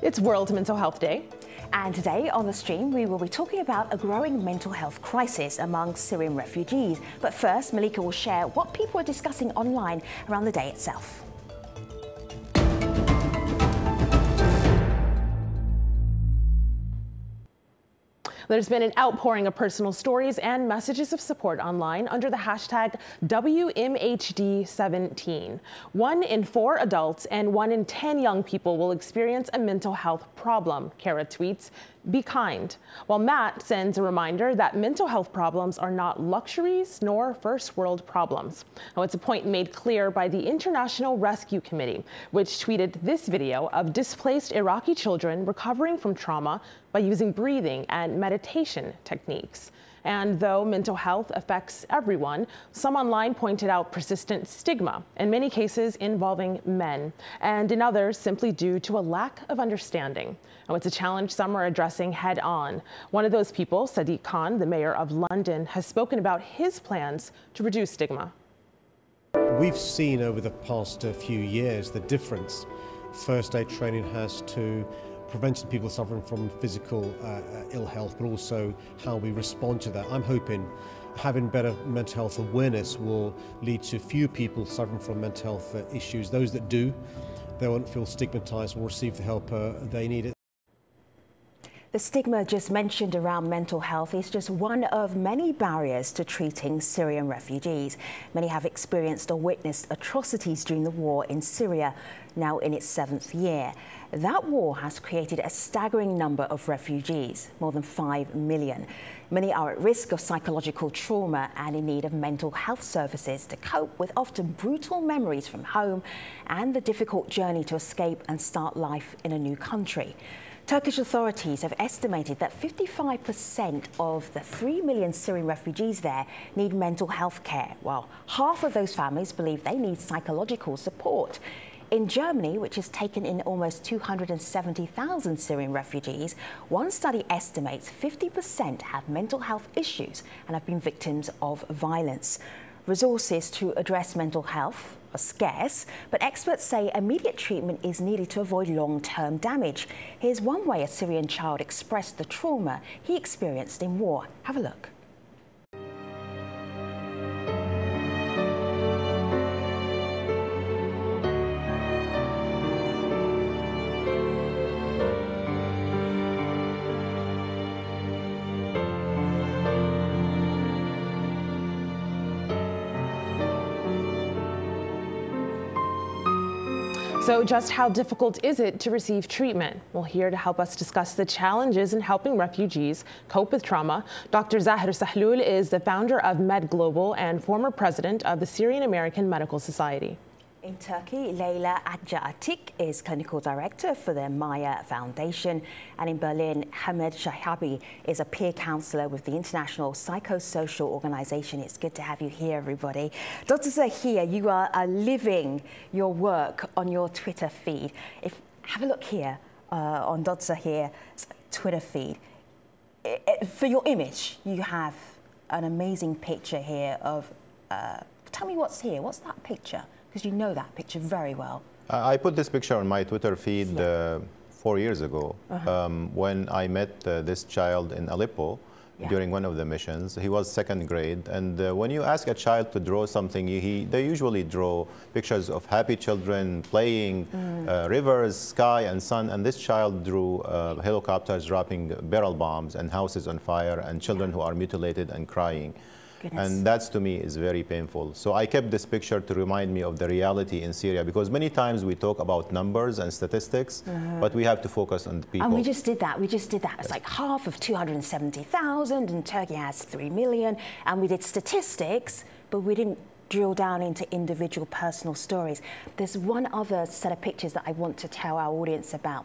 It's World Mental Health Day. And today on the stream, we will be talking about a growing mental health crisis among Syrian refugees. But first, Malika will share what people are discussing online around the day itself. There's been an outpouring of personal stories and messages of support online under the hashtag WMHD17. One in four adults and one in 10 young people will experience a mental health problem, Kara tweets. Be kind. While Matt sends a reminder that mental health problems are not luxuries nor first world problems. Now, it's a point made clear by the International Rescue Committee, which tweeted this video of displaced Iraqi children recovering from trauma by using breathing and meditation techniques. And though mental health affects everyone, some online pointed out persistent stigma, in many cases involving men, and in others simply due to a lack of understanding. Now, it's a challenge some are addressing head on. One of those people, Sadiq Khan, the mayor of London, has spoken about his plans to reduce stigma. We've seen over the past few years the difference first aid training has to preventing people suffering from physical uh, uh, ill health, but also how we respond to that. I'm hoping having better mental health awareness will lead to fewer people suffering from mental health uh, issues. Those that do, they won't feel stigmatized, will receive the help uh, they need. The stigma just mentioned around mental health is just one of many barriers to treating Syrian refugees. Many have experienced or witnessed atrocities during the war in Syria, now in its seventh year. That war has created a staggering number of refugees, more than 5 million. Many are at risk of psychological trauma and in need of mental health services to cope with often brutal memories from home and the difficult journey to escape and start life in a new country. Turkish authorities have estimated that 55% of the 3 million Syrian refugees there need mental health care, while half of those families believe they need psychological support. In Germany, which has taken in almost 270,000 Syrian refugees, one study estimates 50% have mental health issues and have been victims of violence. Resources to address mental health are scarce, but experts say immediate treatment is needed to avoid long-term damage. Here's one way a Syrian child expressed the trauma he experienced in war. Have a look. So just how difficult is it to receive treatment? Well, here to help us discuss the challenges in helping refugees cope with trauma, Dr. Zaher Sahloul is the founder of Med Global and former president of the Syrian American Medical Society. In Turkey, Leila Atik is clinical director for the Maya Foundation. And in Berlin, Hamed Shahabi is a peer counselor with the International Psychosocial Organization. It's good to have you here, everybody. Dr. Zaher, you are, are living your work on your Twitter feed. If Have a look here uh, on Dr. Zaher's Twitter feed. for your image, you have an amazing picture here of, uh, tell me what's here. What's that picture? Because you know that picture very well. I put this picture on my Twitter feed uh, four years ago uh -huh. um, when I met uh, this child in Aleppo yeah. during one of the missions. He was second grade, and uh, when you ask a child to draw something, he, they usually draw pictures of happy children playing, mm. uh, rivers, sky, and sun. And this child drew uh, helicopters dropping barrel bombs and houses on fire and children who are mutilated and crying. Goodness. And that's to me is very painful. So I kept this picture to remind me of the reality in Syria because many times we talk about numbers and statistics, uh -huh. but we have to focus on the people. And we just did that. We just did that. It's like half of 270,000 and Turkey has 3 million. And we did statistics, but we didn't drill down into individual personal stories. There's one other set of pictures that I want to tell our audience about.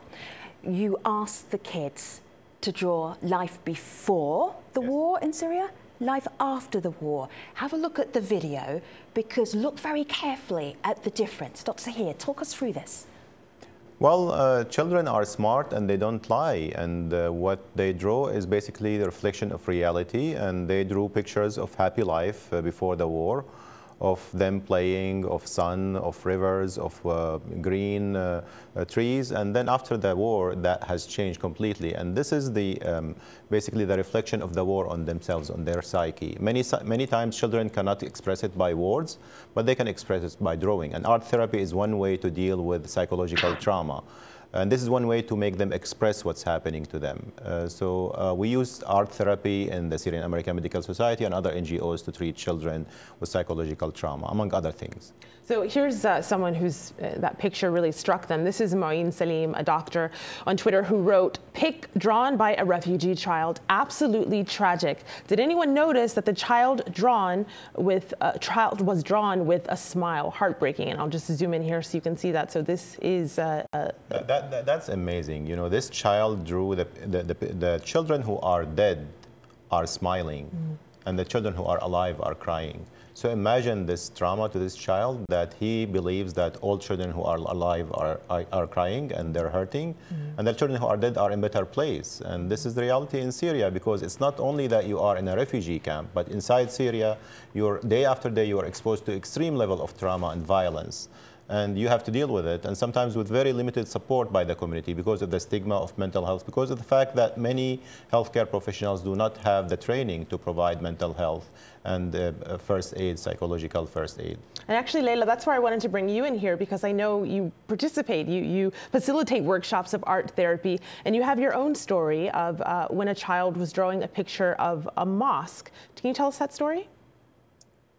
You asked the kids to draw life before the yes. war in Syria life after the war. Have a look at the video because look very carefully at the difference. Dr. Zaher, talk us through this. Well, uh, children are smart and they don't lie. And uh, what they draw is basically the reflection of reality. And they drew pictures of happy life uh, before the war of them playing, of sun, of rivers, of uh, green uh, uh, trees. And then after the war, that has changed completely. And this is the um, basically the reflection of the war on themselves, on their psyche. Many, many times children cannot express it by words, but they can express it by drawing. And art therapy is one way to deal with psychological trauma. And this is one way to make them express what's happening to them. Uh, so uh, we use art therapy in the Syrian American Medical Society and other NGOs to treat children with psychological trauma, among other things. So here's uh, someone whose uh, that picture really struck them. This is Maureen Salim, a doctor on Twitter who wrote, pic drawn by a refugee child, absolutely tragic. Did anyone notice that the child drawn with, uh, child was drawn with a smile, heartbreaking. And I'll just zoom in here so you can see that. So this is... Uh, uh, that, that, that's amazing. You know, this child drew, the, the, the, the children who are dead are smiling mm. and the children who are alive are crying. So imagine this trauma to this child that he believes that all children who are alive are, are, are crying and they're hurting, mm. and the children who are dead are in better place. And this is the reality in Syria because it's not only that you are in a refugee camp, but inside Syria, you're, day after day you are exposed to extreme level of trauma and violence and you have to deal with it, and sometimes with very limited support by the community because of the stigma of mental health, because of the fact that many healthcare professionals do not have the training to provide mental health and uh, first aid, psychological first aid. And actually, Leila, that's why I wanted to bring you in here because I know you participate, you, you facilitate workshops of art therapy, and you have your own story of uh, when a child was drawing a picture of a mosque. Can you tell us that story?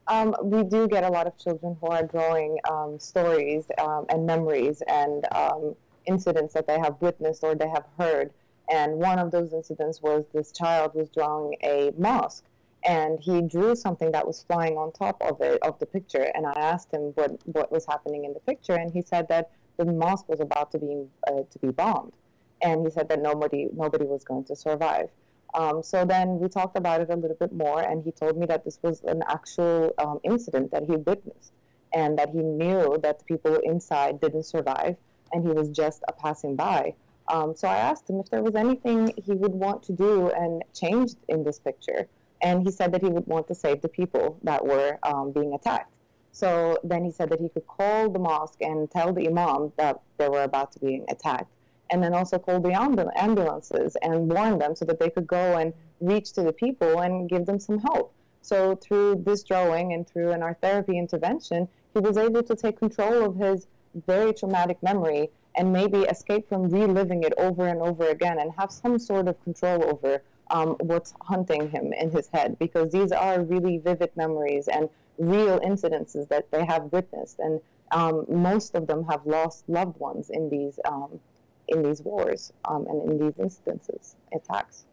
Um, we do get a lot of children who are drawing um, stories um, and memories and um, incidents that they have witnessed or they have heard. And one of those incidents was this child was drawing a mosque, and he drew something that was flying on top of it of the picture. And I asked him what what was happening in the picture, and he said that the mosque was about to be uh, to be bombed, and he said that nobody nobody was going to survive. Um, so then we talked about it a little bit more, and he told me that this was an actual um, incident that he witnessed, and that he knew that the people inside didn't survive, and he was just a passing by. Um, so I asked him if there was anything he would want to do and change in this picture, and he said that he would want to save the people that were um, being attacked. So then he said that he could call the mosque and tell the imam that they were about to be attacked and then also call the ambulances and warn them so that they could go and reach to the people and give them some help. So through this drawing and through an art therapy intervention, he was able to take control of his very traumatic memory and maybe escape from reliving it over and over again and have some sort of control over um, what's hunting him in his head because these are really vivid memories and real incidences that they have witnessed and um, most of them have lost loved ones in these um, in these wars um, and in these instances, attacks.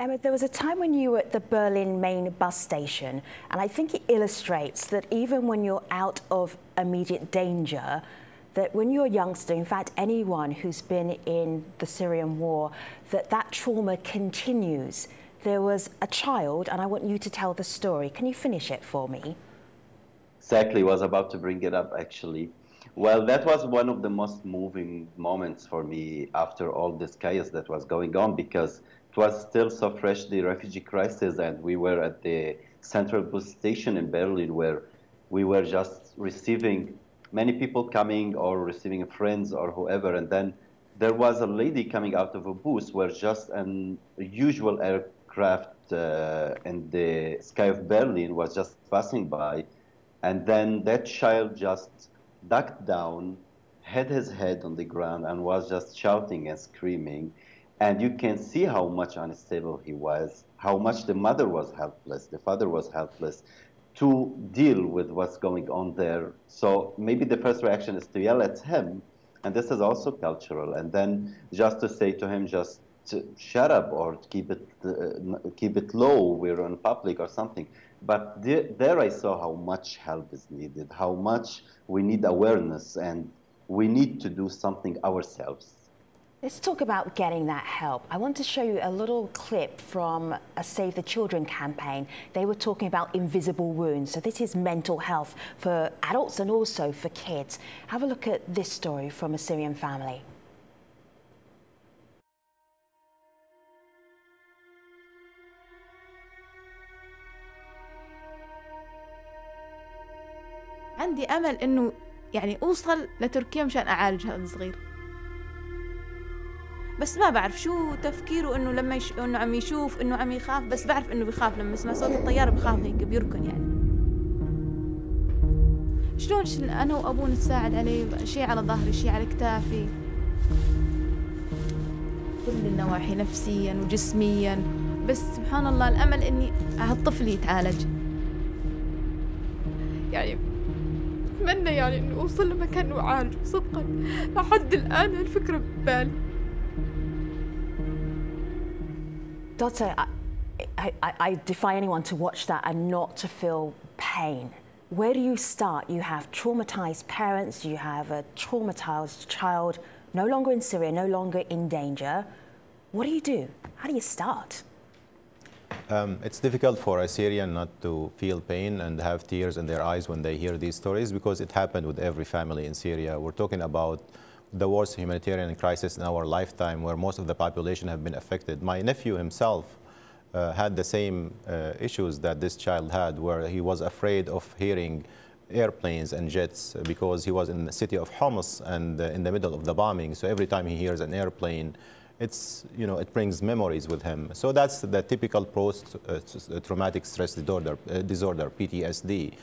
Ahmed, there was a time when you were at the Berlin main bus station, and I think it illustrates that even when you're out of immediate danger, that when you're a youngster, in fact, anyone who's been in the Syrian war, that that trauma continues. There was a child, and I want you to tell the story. Can you finish it for me? Exactly, was about to bring it up actually. Well, that was one of the most moving moments for me after all this chaos that was going on because it was still so fresh, the refugee crisis, and we were at the central bus station in Berlin where we were just receiving many people coming or receiving friends or whoever, and then there was a lady coming out of a bus where just an usual aircraft uh, in the sky of Berlin was just passing by, and then that child just ducked down, had his head on the ground, and was just shouting and screaming. And you can see how much unstable he was, how much the mother was helpless, the father was helpless to deal with what's going on there. So maybe the first reaction is to yell at him, and this is also cultural. And then just to say to him, just shut up or keep it uh, keep it low. We're in public or something. But there, there I saw how much help is needed, how much we need awareness, and we need to do something ourselves. Let's talk about getting that help. I want to show you a little clip from a Save the Children campaign. They were talking about invisible wounds. So this is mental health for adults and also for kids. Have a look at this story from a Syrian family. عندي أمل إنه يعني أوصل لتركيا مشان أعالج هذا الصغير. بس ما بعرف شو تفكيره إنه لما يش... إنه عم يشوف إنه عم يخاف بس بعرف إنه بخاف لما يسمع صوت الطيارة بخاف هيك بيركن يعني. شلون أنا وابوه نتساعد عليه؟ شيء على ظهري شيء على كتافي. كل النواحي نفسيا وجسميا. بس سبحان الله الأمل إني هالطفل يتعالج. يعني يعني إنه أوصل لمكان وأعالجه صدقا لحد الآن الفكرة ببالي Doctor, I, I, I defy anyone to watch that and not to feel pain. Where do you start? You have traumatized parents, you have a traumatized child, no longer in Syria, no longer in danger. What do you do? How do you start? Um, it's difficult for a Syrian not to feel pain and have tears in their eyes when they hear these stories because it happened with every family in Syria. We're talking about the worst humanitarian crisis in our lifetime where most of the population have been affected. My nephew himself uh, had the same uh, issues that this child had where he was afraid of hearing airplanes and jets because he was in the city of Homs and uh, in the middle of the bombing. So every time he hears an airplane, it's, you know, it brings memories with him. So that's the typical post-traumatic uh, stress disorder, uh, disorder, PTSD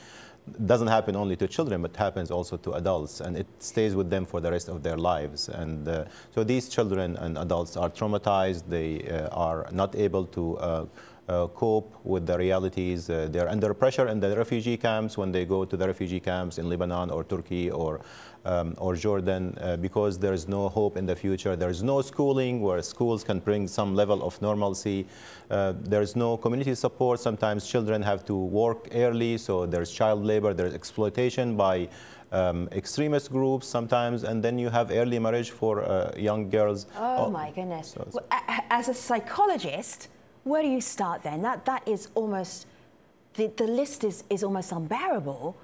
doesn't happen only to children, but happens also to adults, and it stays with them for the rest of their lives. And uh, so these children and adults are traumatized. They uh, are not able to uh, uh cope with the realities. Uh, they're under pressure in the refugee camps when they go to the refugee camps in Lebanon or Turkey or um, or Jordan uh, because there is no hope in the future. There is no schooling where schools can bring some level of normalcy. Uh, there is no community support. Sometimes children have to work early, so there's child labor, there's exploitation by um, extremist groups sometimes, and then you have early marriage for uh, young girls. Oh, oh my goodness. So, well, as a psychologist, where do you start then? That, that is almost, the, the list is, is almost unbearable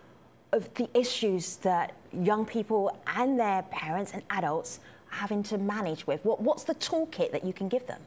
of the issues that young people and their parents and adults are having to manage with? What, what's the toolkit that you can give them?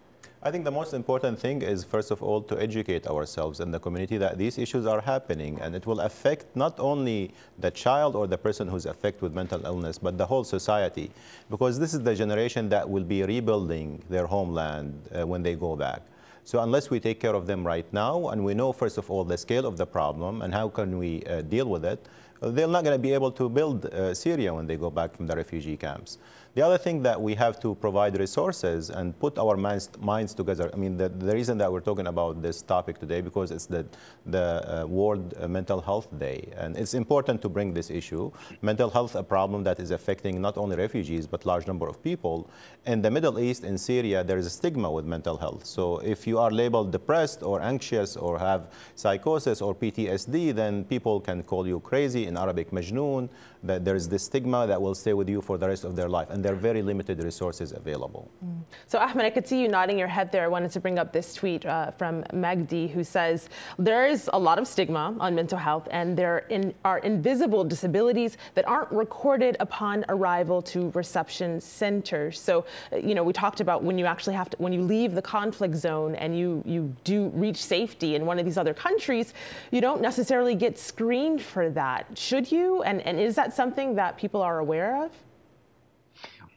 I think the most important thing is, first of all, to educate ourselves and the community that these issues are happening and it will affect not only the child or the person who's affected with mental illness, but the whole society. Because this is the generation that will be rebuilding their homeland uh, when they go back. So unless we take care of them right now and we know, first of all, the scale of the problem and how can we uh, deal with it, they're not going to be able to build uh, Syria when they go back from the refugee camps. The other thing that we have to provide resources and put our minds, minds together. I mean, the, the reason that we're talking about this topic today because it's the, the uh, World Mental Health Day. And it's important to bring this issue. Mental health, a problem that is affecting not only refugees, but large number of people. In the Middle East, in Syria, there is a stigma with mental health. So if you are labeled depressed or anxious or have psychosis or PTSD, then people can call you crazy, in Arabic, majnoon, that there is this stigma that will stay with you for the rest of their life. And there are very limited resources available. Mm. So Ahmed, I could see you nodding your head there. I wanted to bring up this tweet uh, from Magdi who says, there is a lot of stigma on mental health and there in, are invisible disabilities that aren't recorded upon arrival to reception centers. So, uh, you know, we talked about when you actually have to, when you leave the conflict zone and you, you do reach safety in one of these other countries, you don't necessarily get screened for that. Should you? And, and is that something that people are aware of?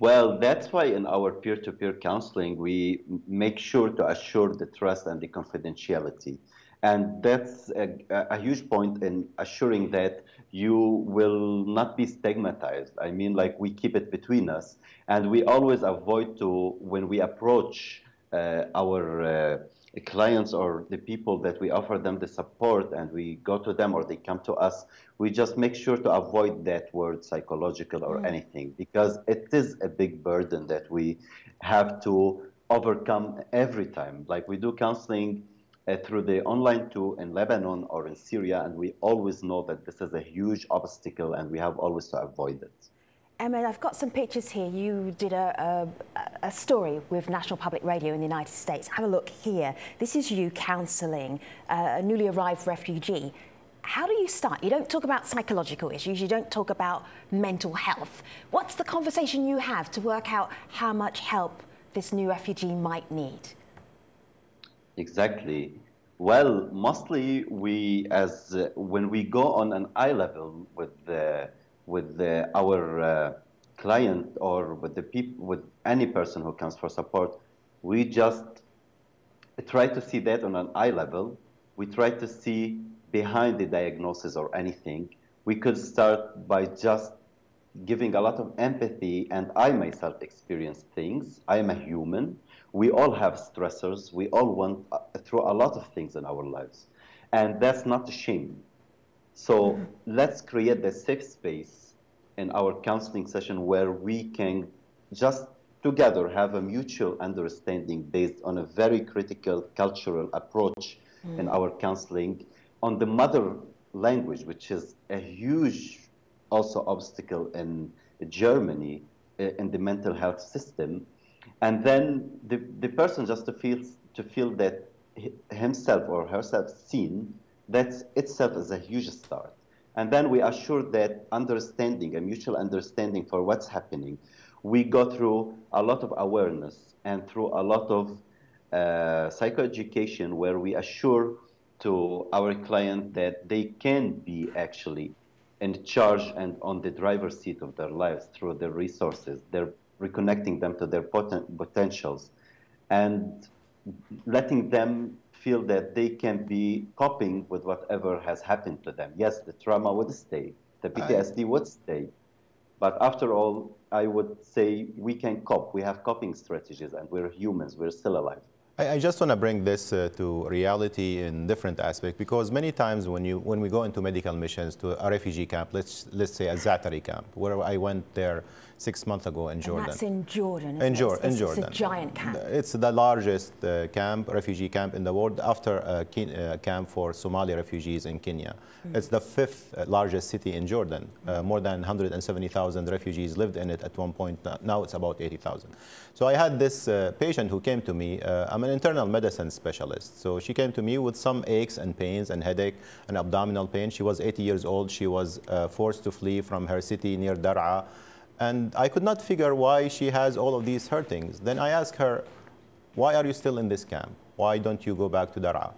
Well, that's why in our peer-to-peer counseling, we make sure to assure the trust and the confidentiality. And that's a, a, huge point in assuring that you will not be stigmatized. I mean, like we keep it between us. And we always avoid to, when we approach uh, our uh, clients or the people that we offer them the support and we go to them or they come to us, we just make sure to avoid that word psychological or mm. anything because it is a big burden that we have to overcome every time. Like we do counseling uh, through the online tool in Lebanon or in Syria, and we always know that this is a huge obstacle and we have always to avoid it. Ahmed, I've got some pictures here. You did a, a, a, story with National Public Radio in the United States. Have a look here. This is you counselling uh, a newly arrived refugee. How do you start? You don't talk about psychological issues, you don't talk about mental health. What's the conversation you have to work out how much help this new refugee might need? Exactly. Well, mostly we, as uh, when we go on an eye level with the, with the, our uh, client or with the people, with any person who comes for support, we just try to see that on an eye level. We try to see behind the diagnosis or anything. We could start by just giving a lot of empathy, and I myself experience things. I am a human. We all have stressors. We all went uh, through a lot of things in our lives. And that's not a shame. So let's create the safe space in our counseling session where we can just together have a mutual understanding based on a very critical cultural approach mm. in our counseling on the mother language, which is a huge also obstacle in Germany uh, in the mental health system. And then the, the person just to feel, to feel that himself or herself seen, that itself is a huge start. And then we assure that understanding, a mutual understanding for what's happening. We go through a lot of awareness and through a lot of uh, psychoeducation where we assure to our client that they can be actually in charge and on the driver's seat of their lives through their resources. They're reconnecting them to their poten potentials and letting them feel that they can be coping with whatever has happened to them. Yes, the trauma would stay, the PTSD would stay, but after all, I would say we can cope. We have coping strategies and we're humans, we're still alive. I, I just want to bring this uh, to reality in different aspects because many times when you when we go into medical missions to a refugee camp, let's let's say a Zaatari camp, where I went there six months ago in Jordan. And that's in Jordan. In, Jor in Jordan. It's a giant camp. It's the largest uh, camp, refugee camp in the world after a uh, camp for Somali refugees in Kenya. Mm. It's the fifth uh, largest city in Jordan. Uh, more than 170,000 refugees lived in it at one point. Now it's about 80,000. So I had this uh, patient who came to me. Uh, I'm an internal medicine specialist. So she came to me with some aches and pains and headache and abdominal pain. She was 80 years old. She was forced to flee from her city near Dar'a and I could not figure why she has all of these hurtings. Then I asked her, why are you still in this camp? Why don't you go back to Dar'a?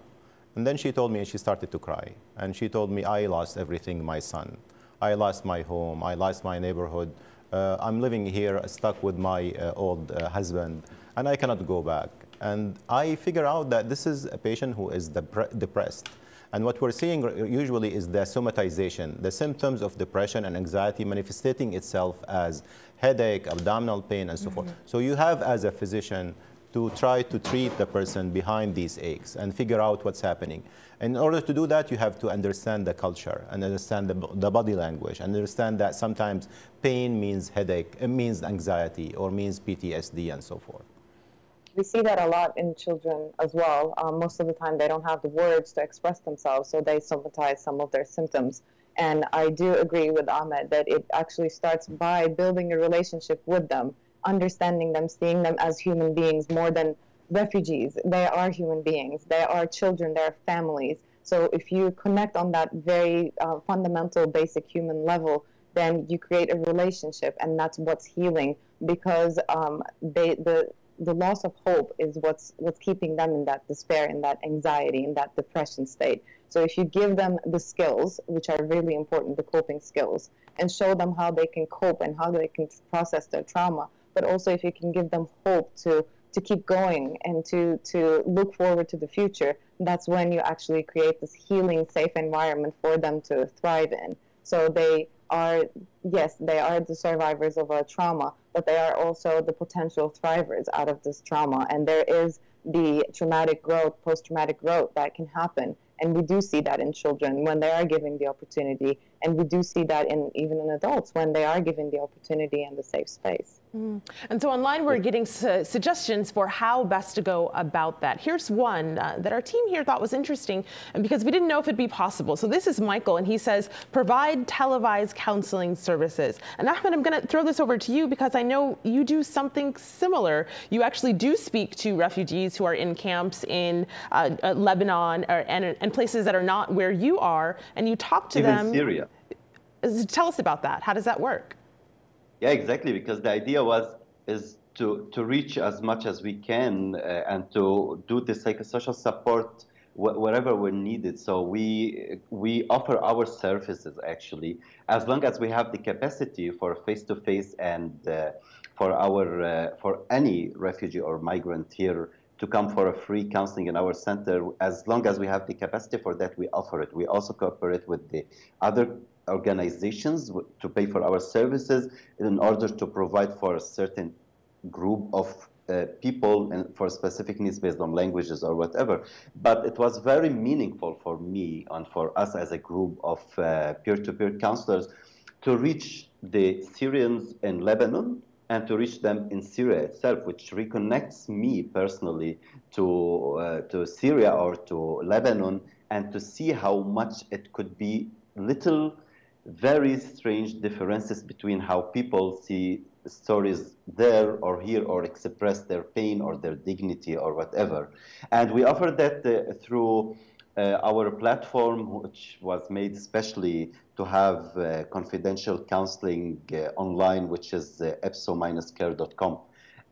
And then she told me, and she started to cry. And she told me, I lost everything, my son. I lost my home. I lost my neighborhood. Uh, I'm living here stuck with my uh, old uh, husband, and I cannot go back. And I figure out that this is a patient who is depressed. And what we're seeing usually is the somatization, the symptoms of depression and anxiety manifesting itself as headache, abdominal pain, and so mm -hmm. forth. Mm-hmm. So you have, as a physician, to try to treat the person behind these aches and figure out what's happening. In order to do that, you have to understand the culture and understand the, the body language and understand that sometimes pain means headache, it means anxiety, or means PTSD and so forth we see that a lot in children as well. Um, most of the time, they don't have the words to express themselves, so they somatize some of their symptoms. And I do agree with Ahmed that it actually starts by building a relationship with them, understanding them, seeing them as human beings more than refugees. They are human beings, they are children, they are families. So if you connect on that very uh, fundamental, basic human level, then you create a relationship, and that's what's healing because um, they, the the loss of hope is what's what's keeping them in that despair, in that anxiety, in that depression state. So if you give them the skills, which are really important, the coping skills, and show them how they can cope and how they can process their trauma, but also if you can give them hope to to keep going and to to look forward to the future, that's when you actually create this healing, safe environment for them to thrive in. So they are, yes, they are the survivors of a trauma, but they are also the potential thrivers out of this trauma. And there is the traumatic growth, post traumatic growth that can happen. And we do see that in children when they are given the opportunity. And we do see that in even in adults when they are given the opportunity and the safe space. Mm. And so online, we're getting su suggestions for how best to go about that. Here's one uh, that our team here thought was interesting and because we didn't know if it'd be possible. So this is Michael, and he says, provide televised counseling services. And Ahmed, I'm going to throw this over to you because I know you do something similar. You actually do speak to refugees who are in camps in uh, uh, Lebanon or, and, and places that are not where you are, and you talk to Even them. Syria. Tell us about that. How does that work? Yeah, exactly. Because the idea was is to to reach as much as we can uh, and to do the psychosocial support wh- wherever we're needed. So we we offer our services actually as long as we have the capacity for face to face and uh, for our uh, for any refugee or migrant here to come for a free counseling in our center. As long as we have the capacity for that, we offer it. We also cooperate with the other organizations to pay for our services in order to provide for a certain group of uh, people and for specific needs based on languages or whatever. But it was very meaningful for me and for us as a group of uh, peer-to-peer counselors to reach the Syrians in Lebanon and to reach them in Syria itself, which reconnects me personally to, uh, to Syria or to Lebanon and to see how much it could be little, very strange differences between how people see stories there or here or express their pain or their dignity or whatever. And we offer that uh, through uh, our platform, which was made especially to have uh, confidential counseling uh, online, which is uh, ipso-care.com.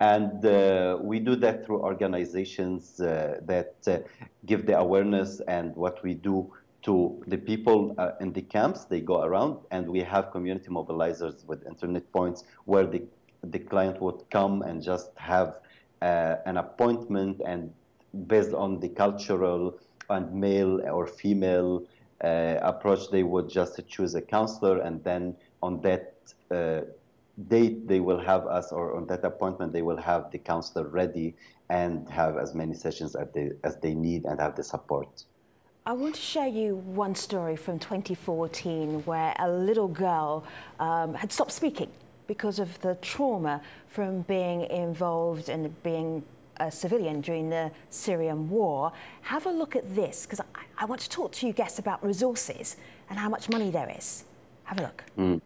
And uh, we do that through organizations uh, that give the awareness and what we do to the people uh, in the camps. They go around, and we have community mobilizers with internet points where the, the client would come and just have uh, an appointment, and based on the cultural and male or female uh, approach, they would just choose a counselor, and then on that uh, date they will have us, or on that appointment they will have the counselor ready and have as many sessions as they, as they need and have the support. I want to share you one story from 2014 where a little girl um, had stopped speaking because of the trauma from being involved in being a civilian during the Syrian war. Have a look at this because I, I, want to talk to you guests about resources and how much money there is. Have a look. Mm.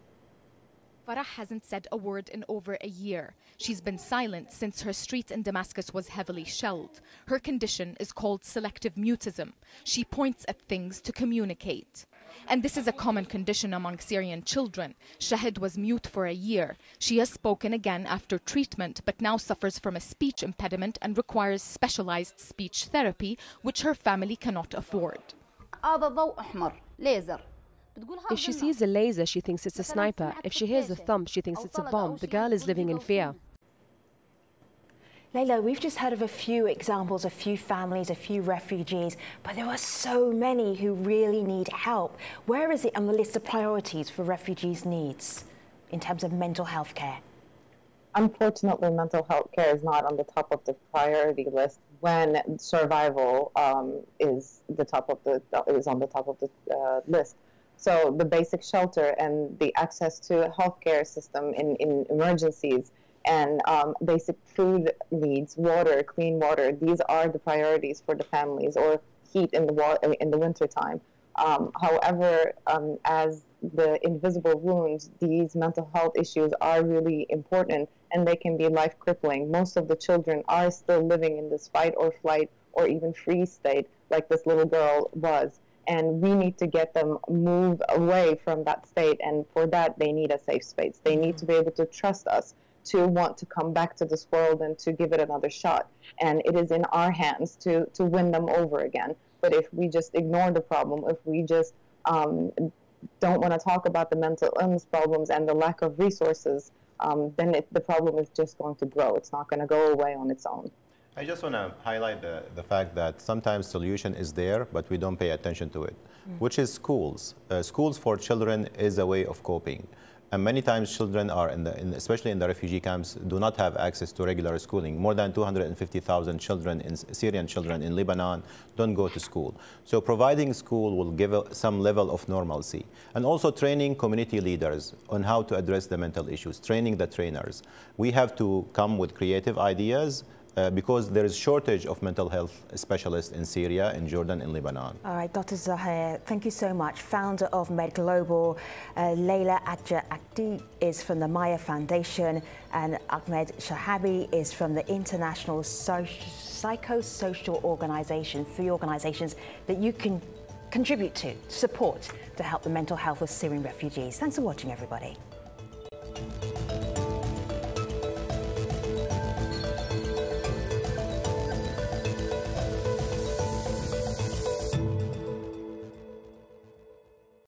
Farah hasn't said a word in over a year. She's been silent since her street in Damascus was heavily shelled. Her condition is called selective mutism. She points at things to communicate. And this is a common condition among Syrian children. Shahid was mute for a year. She has spoken again after treatment, but now suffers from a speech impediment and requires specialized speech therapy, which her family cannot afford. If she sees a laser, she thinks it's a sniper. If she hears a thump, she thinks it's a bomb. The girl is living in fear. Layla, we've just heard of a few examples, a few families, a few refugees, but there are so many who really need help. Where is it on the list of priorities for refugees' needs in terms of mental health care? Unfortunately, mental health care is not on the top of the priority list when survival um, is the top of the is on the top of the uh, list. So the basic shelter and the access to healthcare system in, in emergencies and um, basic food needs, water, clean water. These are the priorities for the families, or heat in the wa- in the wintertime. Um, however, um, as the invisible wounds, these mental health issues are really important, and they can be life crippling. Most of the children are still living in this fight or flight or even freeze state, like this little girl was. And we need to get them move away from that state, and for that, they need a safe space. They need to be able to trust us to want to come back to this world and to give it another shot. And it is in our hands to, to win them over again. But if we just ignore the problem, if we just um, don't want to talk about the mental illness problems and the lack of resources, um, then it, the problem is just going to grow. It's not going to go away on its own. I just want to highlight the, the fact that sometimes solution is there, but we don't pay attention to it, mm. which is schools. Uh, schools for children is a way of coping. And many times children are, in the, in, especially in the refugee camps, do not have access to regular schooling. More than 250,000 children, in, Syrian children in Lebanon don't go to school. So providing school will give a, some level of normalcy. And also training community leaders on how to address the mental issues, training the trainers. We have to come with creative ideas uh, because there is shortage of mental health specialists in Syria, in Jordan, in Lebanon. All right, Dr. Zaher, thank you so much. Founder of Med Global, uh, Leila Adja Akdi is from the Maya Foundation, and Ahmed Shahabi is from the International so Psychosocial Organization, three organizations that you can contribute to, support, to help the mental health of Syrian refugees. Thanks for watching, everybody.